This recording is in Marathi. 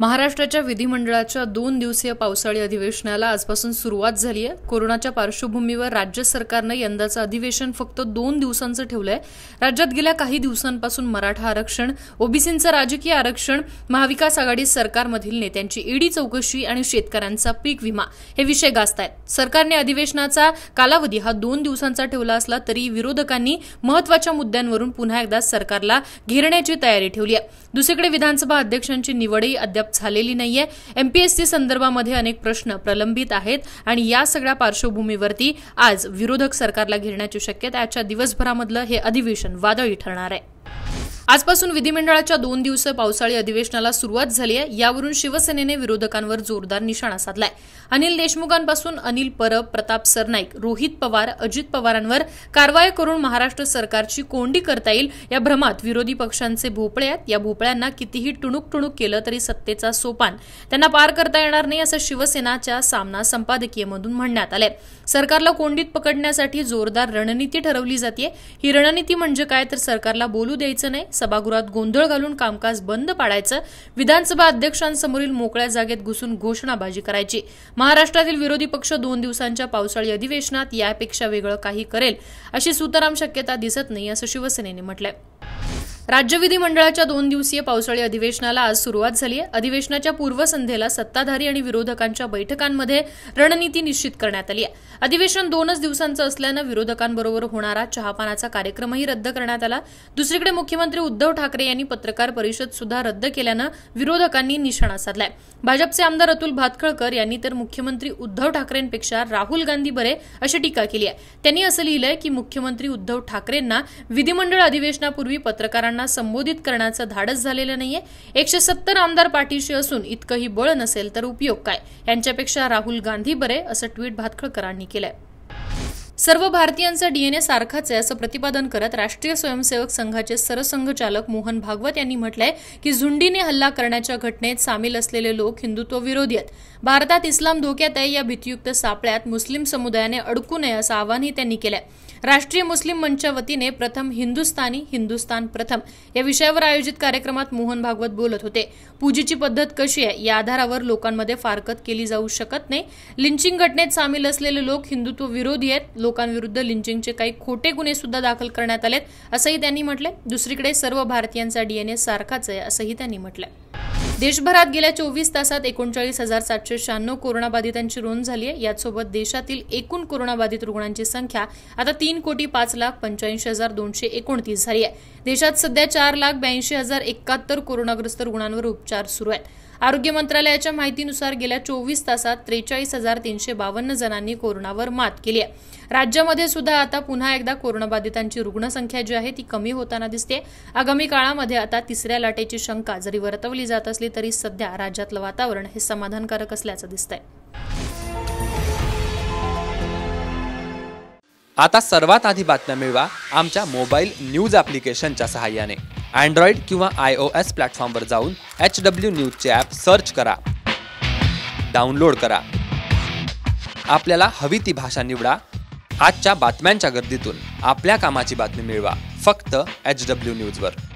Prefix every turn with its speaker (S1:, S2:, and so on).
S1: महाराष्ट्राच्या विधिमंडळाच्या दोन दिवसीय पावसाळी अधिवेशनाला आजपासून सुरुवात झाली आहे कोरोनाच्या पार्श्वभूमीवर राज्य सरकारनं यंदाचं अधिवेशन फक्त दोन दिवसांचं ठेवलं आहे राज्यात गेल्या काही दिवसांपासून मराठा आरक्षण ओबीसींचं राजकीय आरक्षण महाविकास आघाडी सरकारमधील नेत्यांची ईडी चौकशी आणि शेतकऱ्यांचा पीक विमा हे विषय गाजत आहेत सरकारने अधिवेशनाचा कालावधी हा दोन दिवसांचा ठेवला असला तरी विरोधकांनी महत्वाच्या मुद्द्यांवरून पुन्हा एकदा सरकारला घेरण्याची तयारी ठेवली आहे दुसरीकडे विधानसभा अध्यक्षांची निवडही अद्याप अद्याप झालेली नाहीये एमपीएससी संदर्भामध्ये अनेक प्रश्न प्रलंबित आहेत आणि या सगळ्या पार्श्वभूमीवरती आज विरोधक सरकारला घेरण्याची शक्यता आजच्या दिवसभरामधलं हे अधिवेशन वादळी ठरणार आहे आजपासून विधिमंडळाच्या दोन दिवस पावसाळी अधिवेशनाला सुरुवात झाली आहे यावरून शिवसेनेने विरोधकांवर जोरदार निशाणा साधलाय अनिल देशमुखांपासून अनिल परब प्रताप सरनाईक रोहित पवार अजित पवारांवर कारवाई करून महाराष्ट्र सरकारची कोंडी करता येईल या भ्रमात विरोधी पक्षांचे भोपळे आहेत या भोपळ्यांना कितीही टुणूक टुणूक केलं तरी सत्तेचा सोपान त्यांना पार करता येणार नाही असं शिवसेनाच्या सामना संपादकीयमधून म्हणण्यात आलंय सरकारला कोंडीत पकडण्यासाठी जोरदार रणनीती ठरवली जाते ही रणनीती म्हणजे काय तर सरकारला बोलू द्यायचं नाही सभागृहात गोंधळ घालून कामकाज बंद पाडायचं विधानसभा अध्यक्षांसमोरील मोकळ्या जागेत घुसून घोषणाबाजी करायची महाराष्ट्रातील विरोधी पक्ष दोन दिवसांच्या पावसाळी अधिवेशनात यापेक्षा वेगळं काही करेल अशी सुताराम शक्यता दिसत नाही असं शिवसेनेने म्हटलं राज्य विधिमंडळाच्या दोन दिवसीय पावसाळी अधिवेशनाला आज सुरुवात झाली आहे अधिवेशनाच्या पूर्वसंध्येला सत्ताधारी आणि विरोधकांच्या बैठकांमध्ये रणनीती निश्चित करण्यात आली आहे अधिवेशन दोनच दिवसांचं असल्यानं विरोधकांबरोबर होणारा चहापानाचा कार्यक्रमही रद्द करण्यात आला दुसरीकडे मुख्यमंत्री उद्धव ठाकरे यांनी पत्रकार परिषद सुद्धा रद्द केल्यानं विरोधकांनी निशाणा साधलाय भाजपचे आमदार अतुल भातखळकर यांनी तर मुख्यमंत्री उद्धव ठाकरेंपेक्षा राहुल गांधी बरे अशी टीका केली आहे त्यांनी असं लिहिलंय की मुख्यमंत्री उद्धव ठाकरेंना विधिमंडळ अधिवेशनापूर्वी पत्रकार आमदारांना संबोधित करण्याचं धाडस झालेलं नाहीये एकशे सत्तर आमदार पाठीशी असून इतकंही बळ नसेल तर उपयोग काय यांच्यापेक्षा राहुल गांधी बरे असं ट्विट भातखळकरांनी केलंय सर्व भारतीयांचा डीएनए सारखाच आहे असं प्रतिपादन करत राष्ट्रीय स्वयंसेवक संघाचे सरसंघचालक मोहन भागवत यांनी म्हटलंय की झुंडीने हल्ला करण्याच्या घटनेत सामील असलेले लोक हिंदुत्व विरोधी आहेत भारतात इस्लाम धोक्यात आहे या भीतीयुक्त सापळ्यात मुस्लिम समुदायाने अडकू नये असं आवाहनही त्यांनी केलंय राष्ट्रीय मुस्लिम मंचच्या वतीने प्रथम हिंदुस्थानी हिंदुस्थान प्रथम या विषयावर आयोजित कार्यक्रमात मोहन भागवत बोलत होते पूजेची पद्धत कशी आहे या आधारावर लोकांमध्ये फारकत केली जाऊ शकत नाही लिंचिंग घटनेत सामील असलेले लोक हिंदुत्व विरोधी आहेत लोकांविरुद्ध लिंचिंगचे काही खोटे गुन्हे सुद्धा दाखल करण्यात आलेत असंही त्यांनी म्हटलंय दुसरीकडे सर्व भारतीयांचा डीएनए सारखाच आहे असंही त्यांनी म्हटलंय देशभरात गेल्या चोवीस तासात एकोणचाळीस हजार सातशे शहाण्णव कोरोनाबाधितांची नोंद झाली आहे यासोबत देशातील एकूण कोरोनाबाधित रुग्णांची संख्या आता तीन कोटी पाच लाख पंच्याऐंशी हजार दोनशे एकोणतीस झाली आहे देशात सध्या चार लाख ब्याऐंशी हजार एकाहत्तर कोरोनाग्रस्त रुग्णांवर उपचार सुरू आहेत आरोग्य मंत्रालयाच्या माहितीनुसार गेल्या चोवीस तासात त्रेचाळीस हजार तीनशे बावन्न जणांनी कोरोनावर मात केली आहे राज्यामध्ये सुद्धा आता पुन्हा एकदा कोरोनाबाधितांची रुग्णसंख्या जी आहे ती कमी होताना दिसते आगामी काळामध्ये आता तिसऱ्या लाटेची शंका जरी वर्तवली जात असली तरी सध्या राज्यातलं वातावरण हे समाधानकारक असल्याचं दिसतंय
S2: आता सर्वात आधी बातम्या मिळवा आमच्या मोबाईल न्यूज ॲप्लिकेशनच्या सहाय्याने अँड्रॉइड किंवा आय ओ एस प्लॅटफॉर्मवर जाऊन एच डब्ल्यू न्यूजचे ॲप सर्च करा डाउनलोड करा आपल्याला हवी ती भाषा निवडा आजच्या बातम्यांच्या गर्दीतून आपल्या कामाची बातमी मिळवा फक्त एच डब्ल्यू न्यूजवर